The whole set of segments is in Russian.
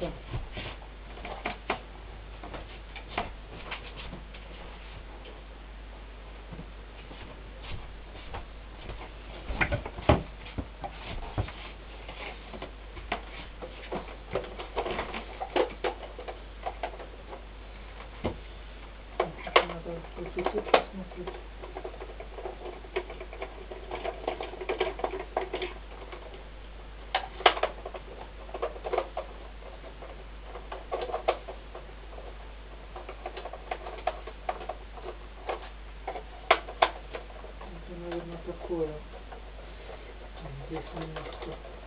Được. Thank you. Такое. Здесь немножко.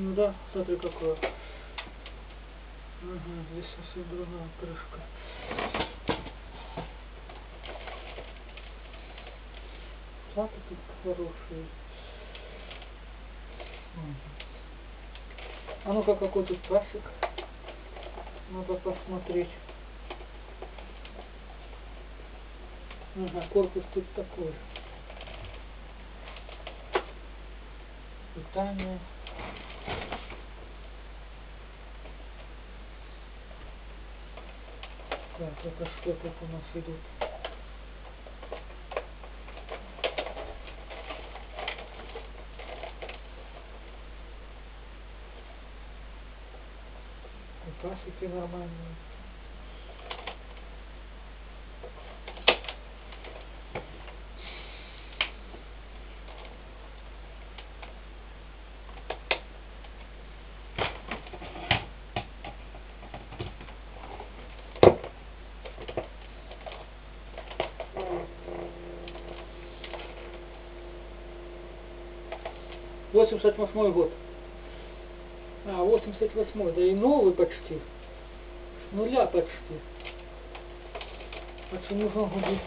Ну да, смотри какое. Ага, здесь совсем другая крышка. Платы тут хорошие. А ну-ка, какой тут пластик? Надо посмотреть. Ага, корпус тут такой. Питание. Так, это что тут у нас идут? Пасеки нормальные. Восемьдесят восьмой год. А, 88 да и новый почти. С нуля почти. Очень много будет.